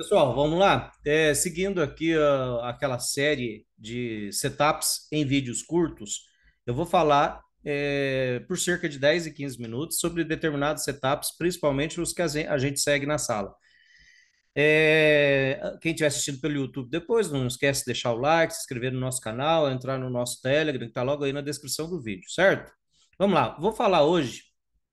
Pessoal, vamos lá. É, seguindo aqui aquela série de setups em vídeos curtos, eu vou falar é, por cerca de 10 e 15 minutos sobre determinados setups, principalmente os que a gente segue na sala. É, quem estiver assistindo pelo YouTube depois, não esquece de deixar o like, se inscrever no nosso canal, entrar no nosso Telegram, que está logo aí na descrição do vídeo, certo? Vamos lá, vou falar hoje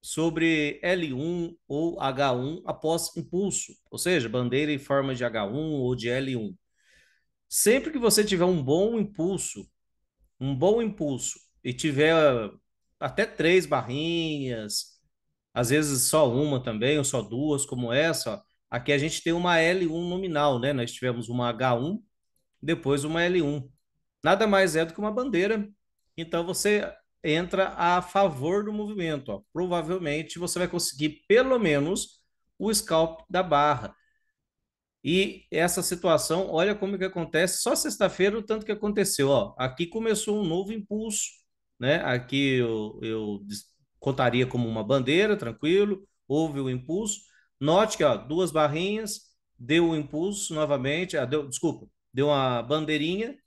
sobre L1 ou H1 após impulso, ou seja, bandeira em forma de H1 ou de L1. Sempre que você tiver um bom impulso, um bom impulso e tiver até três barrinhas, às vezes só uma também, ou só duas, como essa, aqui a gente tem uma L1 nominal, né? Nós tivemos uma H1, depois uma L1. Nada mais é do que uma bandeira. Então você entra a favor do movimento. Ó. Provavelmente você vai conseguir pelo menos o scalp da barra. E essa situação, olha como que acontece só sexta-feira o tanto que aconteceu. Ó. Aqui começou um novo impulso, né? Aqui eu, eu contaria como uma bandeira, tranquilo, houve o impulso. Note que ó, duas barrinhas, deu o impulso novamente, ah, deu, desculpa, deu uma bandeirinha,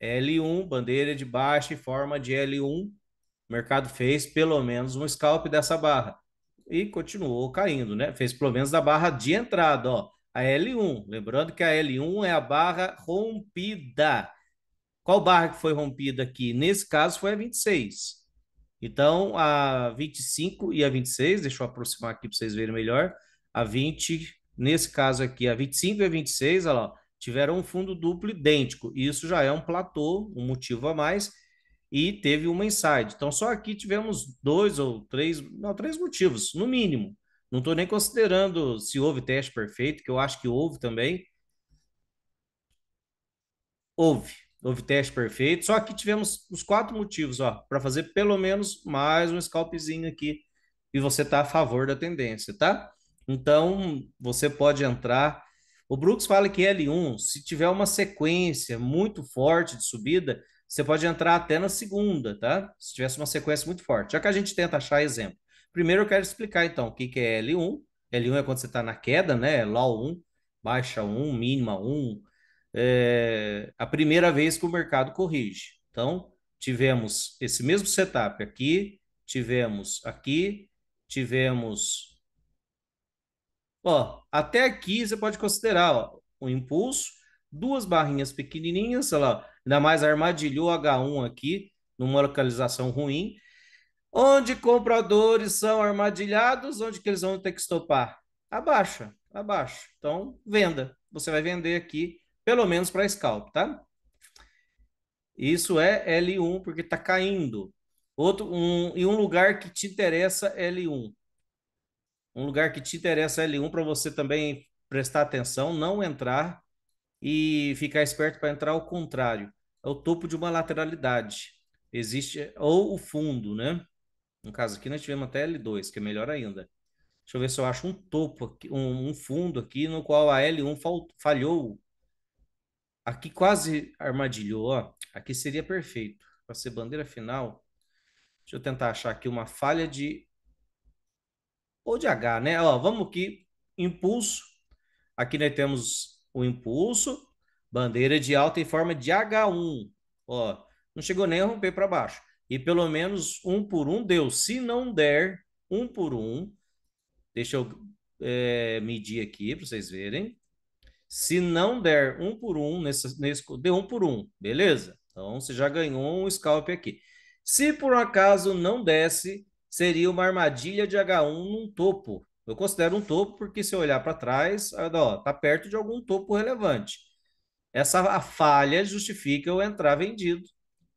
L1, bandeira de baixa em forma de L1, o mercado fez pelo menos um scalp dessa barra e continuou caindo, né? Fez pelo menos da barra de entrada, ó, a L1. Lembrando que a L1 é a barra rompida. Qual barra que foi rompida aqui? Nesse caso foi a 26. Então, a 25 e a 26, deixa eu aproximar aqui para vocês verem melhor. A 20, nesse caso aqui, a 25 e a 26, olha lá, tiveram um fundo duplo idêntico. Isso já é um platô, um motivo a mais e teve uma inside. Então, só aqui tivemos dois ou três, não, três motivos, no mínimo. Não estou nem considerando se houve teste perfeito, que eu acho que houve também. Houve, houve teste perfeito. Só aqui tivemos os quatro motivos, para fazer pelo menos mais um scalpzinho aqui. E você está a favor da tendência, tá? Então, você pode entrar. O Brooks fala que L1, se tiver uma sequência muito forte de subida, você pode entrar até na segunda, tá? Se tivesse uma sequência muito forte. Já que a gente tenta achar exemplo. Primeiro eu quero explicar então o que, que é L1. L1 é quando você está na queda, né? Low 1, baixa 1, mínima 1. É a primeira vez que o mercado corrige. Então, tivemos esse mesmo setup aqui, tivemos aqui, tivemos. Ó, até aqui você pode considerar ó, um impulso, duas barrinhas pequenininhas, lá, ainda mais armadilhou H1 aqui, numa localização ruim. Onde compradores são armadilhados, onde que eles vão ter que estopar? Abaixo, abaixo. Então, venda. Você vai vender aqui, pelo menos para scalp, tá? Isso é L1 porque está caindo. Outro, um, e um lugar que te interessa L1. Um lugar que te interessa L1 para você também prestar atenção, não entrar e ficar esperto para entrar ao contrário. É o topo de uma lateralidade. Existe, ou o fundo, né? No caso aqui, nós tivemos até L2, que é melhor ainda. Deixa eu ver se eu acho um topo, aqui, um, um fundo aqui no qual a L1 falhou. Aqui quase armadilhou, ó. Aqui seria perfeito. Para ser bandeira final. Deixa eu tentar achar aqui uma falha de... Ou de H, né? Ó, vamos aqui. Impulso. Aqui nós temos o impulso, bandeira de alta em forma de H1. Ó, não chegou nem a romper para baixo. E pelo menos um por um deu. Se não der um por um, deixa eu é, medir aqui para vocês verem. Se não der um por um, nesse, nesse, deu um por um, beleza? Então você já ganhou um scalp aqui. Se por acaso não desse, seria uma armadilha de H1 num topo. Eu considero um topo porque se eu olhar para trás, está perto de algum topo relevante. Essa a falha justifica eu entrar vendido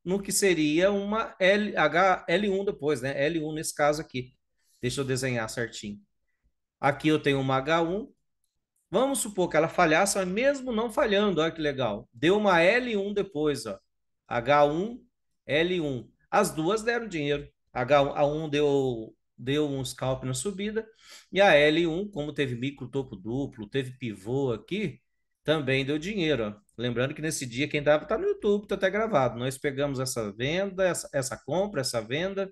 no que seria uma L, H, L1 depois, né? L1 nesse caso aqui. Deixa eu desenhar certinho. Aqui eu tenho uma H1. Vamos supor que ela falhasse, mas mesmo não falhando, olha que legal. Deu uma L1 depois, ó. H1, L1. As duas deram dinheiro. H1, A1 deu deu um scalp na subida. E a L1, como teve micro topo duplo, teve pivô aqui, também deu dinheiro. Lembrando que nesse dia quem dava está no YouTube, está até gravado. Nós pegamos essa venda, essa, essa compra, essa venda,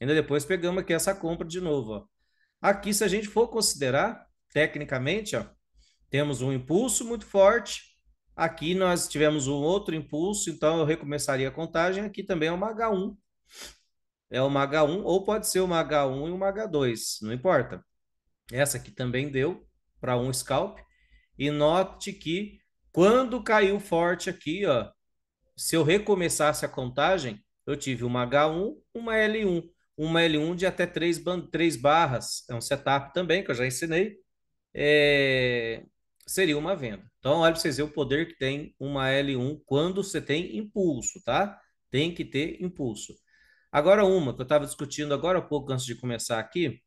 ainda depois pegamos aqui essa compra de novo. Ó. Aqui, se a gente for considerar, tecnicamente, ó, temos um impulso muito forte. Aqui nós tivemos um outro impulso, então eu recomeçaria a contagem. Aqui também é uma H1. É uma H1, ou pode ser uma H1 e uma H2, não importa. Essa aqui também deu para um scalp. E note que quando caiu forte aqui, ó, se eu recomeçasse a contagem, eu tive uma H1, uma L1. Uma L1 de até três, três barras. É um setup também, que eu já ensinei. É... Seria uma venda. Então, olha para vocês verem o poder que tem uma L1 quando você tem impulso, tá? Tem que ter impulso. Agora, uma que eu estava discutindo agora há pouco, antes de começar aqui.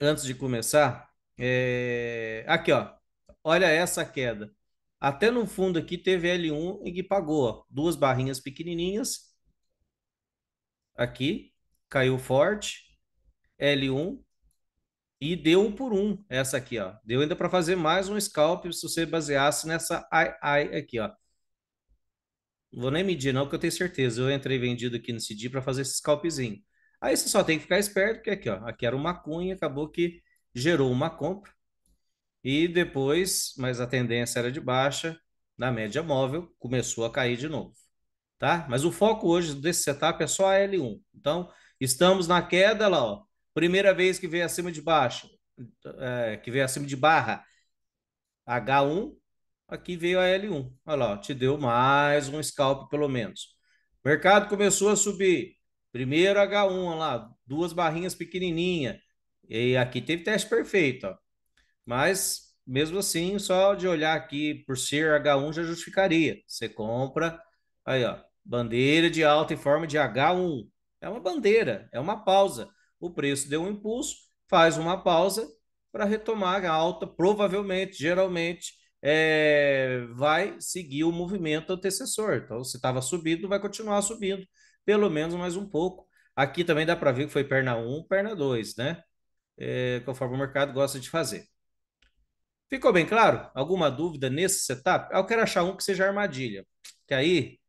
Antes de começar, é... aqui, ó. Olha essa queda. Até no fundo aqui teve L1 e que pagou, ó, duas barrinhas pequenininhas. Aqui, caiu forte. L1 e deu um por um essa aqui, ó. Deu ainda para fazer mais um scalp se você baseasse nessa AI, AI aqui, ó. Vou nem medir não, porque eu tenho certeza. Eu entrei vendido aqui nesse dia para fazer esse scalpzinho. Aí você só tem que ficar esperto, porque aqui, ó, aqui era uma cunha, acabou que gerou uma compra. E depois, mas a tendência era de baixa, na média móvel, começou a cair de novo, tá? Mas o foco hoje desse setup é só a L1. Então, estamos na queda lá, ó. Primeira vez que veio acima de baixo, é, que veio acima de barra, H1, aqui veio a L1. Olha lá, te deu mais um scalp pelo menos. Mercado começou a subir. Primeiro H1, lá, duas barrinhas pequenininha. E aqui teve teste perfeito, ó. Mas, mesmo assim, só de olhar aqui por ser H1 já justificaria. Você compra, aí, ó, bandeira de alta em forma de H1. É uma bandeira, é uma pausa o preço deu um impulso, faz uma pausa para retomar a alta, provavelmente, geralmente, é, vai seguir o movimento antecessor. Então, se estava subindo, vai continuar subindo, pelo menos mais um pouco. Aqui também dá para ver que foi perna 1, perna 2, né? É, conforme o mercado gosta de fazer. Ficou bem claro? Alguma dúvida nesse setup? Eu quero achar um que seja armadilha. Que aí,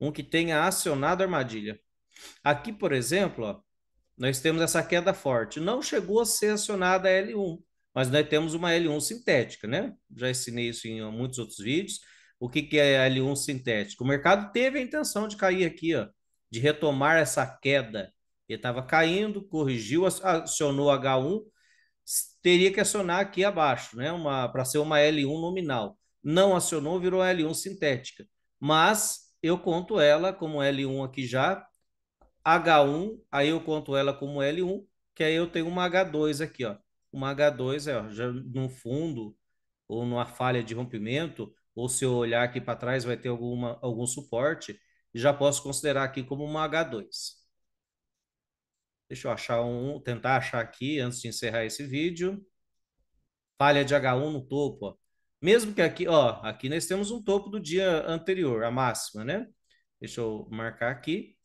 um que tenha acionado armadilha. Aqui, por exemplo, ó, nós temos essa queda forte. Não chegou a ser acionada a L1, mas nós temos uma L1 sintética, né? Já ensinei isso em muitos outros vídeos. O que, que é L1 sintética? O mercado teve a intenção de cair aqui, ó, de retomar essa queda. Ele estava caindo, corrigiu, acionou H1, teria que acionar aqui abaixo, né? Para ser uma L1 nominal. Não acionou, virou L1 sintética. Mas eu conto ela como L1 aqui já, H1, aí eu conto ela como L1, que aí eu tenho uma H2 aqui, ó. Uma H2 é, já no fundo, ou numa falha de rompimento, ou se eu olhar aqui para trás vai ter alguma, algum suporte, já posso considerar aqui como uma H2. Deixa eu achar um, tentar achar aqui antes de encerrar esse vídeo. Falha de H1 no topo, ó. Mesmo que aqui, ó, aqui nós temos um topo do dia anterior, a máxima, né? Deixa eu marcar aqui.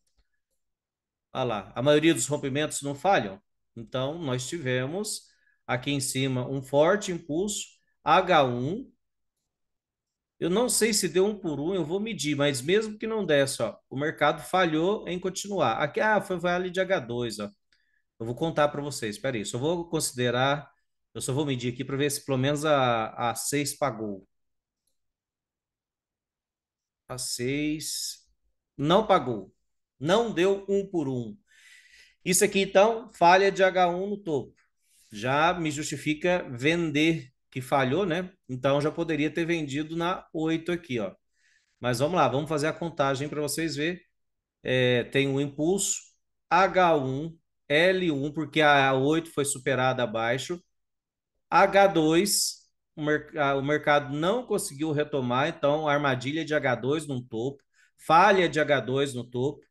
Olha lá, a maioria dos rompimentos não falham. Então, nós tivemos aqui em cima um forte impulso, H1. Eu não sei se deu um por um, eu vou medir, mas mesmo que não desse, ó, o mercado falhou em continuar. Aqui, ah, foi vale de H2, ó. Eu vou contar para vocês, espera aí, só vou considerar, eu só vou medir aqui para ver se pelo menos a, a 6 pagou. A 6 não pagou não deu um por um. Isso aqui, então, falha de H1 no topo. Já me justifica vender, que falhou, né? Então, já poderia ter vendido na 8 aqui, ó. Mas vamos lá, vamos fazer a contagem para vocês verem. É, tem um impulso, H1, L1, porque a 8 foi superada abaixo, H2, o, mer o mercado não conseguiu retomar, então armadilha de H2 no topo, falha de H2 no topo,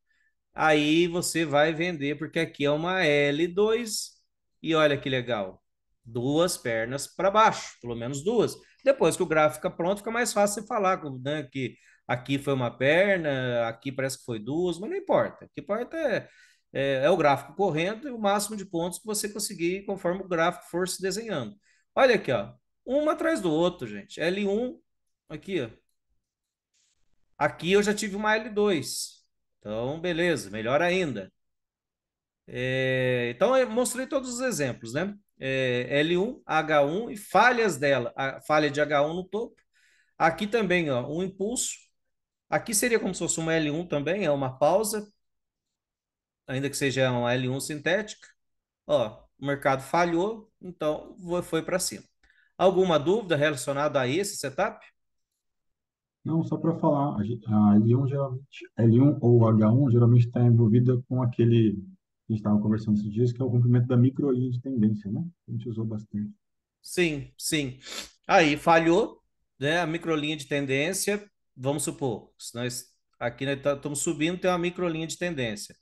Aí você vai vender, porque aqui é uma L2 e olha que legal, duas pernas para baixo, pelo menos duas. Depois que o gráfico fica pronto, fica mais fácil falar né, que aqui foi uma perna, aqui parece que foi duas, mas não importa. O que importa é, é, é o gráfico correndo e o máximo de pontos que você conseguir conforme o gráfico for se desenhando. Olha aqui, ó, um atrás do outro, gente. L1, aqui, ó. Aqui eu já tive uma L2. Então, beleza, melhor ainda. É, então, eu mostrei todos os exemplos, né? é, L1, H1 e falhas dela. A falha de H1 no topo. Aqui também, ó, um impulso. Aqui seria como se fosse uma L1 também, é uma pausa, ainda que seja uma L1 sintética. Ó, o mercado falhou, então foi para cima. Alguma dúvida relacionada a esse setup? Não, só para falar, a L1 geralmente, L1 ou H1 geralmente está envolvida com aquele que a gente estava conversando esses dias, que é o comprimento da microlinha de tendência, né? A gente usou bastante. Sim, sim. Aí falhou, né? A microlinha de tendência, vamos supor, nós aqui nós tá, estamos subindo, tem uma microlinha de tendência.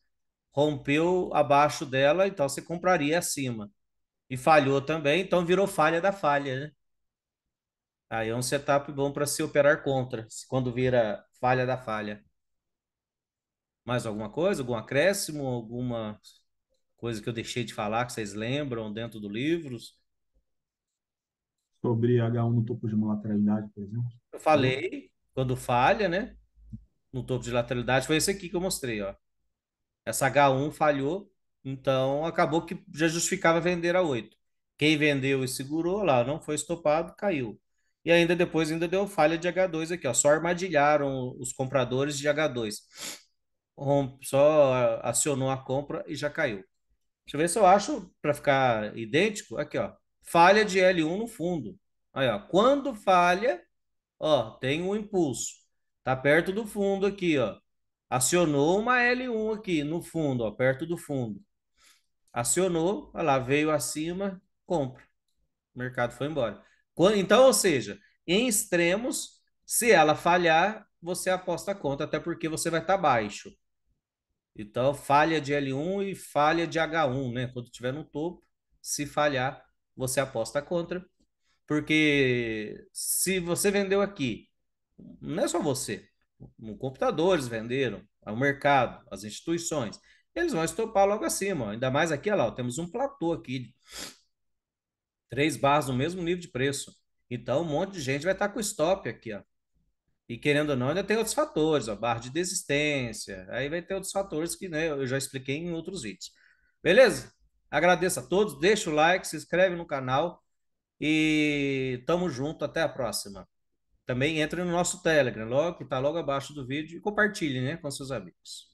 Rompeu abaixo dela, então você compraria acima. E falhou também, então virou falha da falha, né? Aí é um setup bom para se operar contra, quando vira falha da falha. Mais alguma coisa? Algum acréscimo? Alguma coisa que eu deixei de falar que vocês lembram dentro do livros? Sobre H1 no topo de uma lateralidade, por exemplo? Eu falei, quando falha, né? No topo de lateralidade, foi esse aqui que eu mostrei, ó. Essa H1 falhou, então acabou que já justificava vender a 8. Quem vendeu e segurou lá, não foi estopado, caiu. E ainda depois ainda deu falha de H2 aqui, ó. Só armadilharam os compradores de H2. Só acionou a compra e já caiu. Deixa eu ver se eu acho para ficar idêntico. Aqui, ó. Falha de L1 no fundo. Aí, ó. Quando falha, ó, tem um impulso. Tá perto do fundo aqui, ó. Acionou uma L1 aqui no fundo, ó, perto do fundo. Acionou, olha lá, veio acima, compra. O mercado foi embora. Então, ou seja, em extremos, se ela falhar, você aposta a conta, até porque você vai estar tá baixo. Então, falha de L1 e falha de H1, né? Quando tiver no topo, se falhar, você aposta contra. Porque se você vendeu aqui, não é só você, computadores venderam, o mercado, as instituições, eles vão estopar logo acima. Ó. Ainda mais aqui, olha lá, temos um platô aqui três barras no mesmo nível de preço. Então, um monte de gente vai estar com stop aqui, ó. E querendo ou não, ainda tem outros fatores, ó, barra de desistência. Aí vai ter outros fatores que né, eu já expliquei em outros vídeos. Beleza? Agradeço a todos, deixa o like, se inscreve no canal e tamo junto, até a próxima. Também entre no nosso Telegram, logo que tá logo abaixo do vídeo e compartilhe, né, com seus amigos.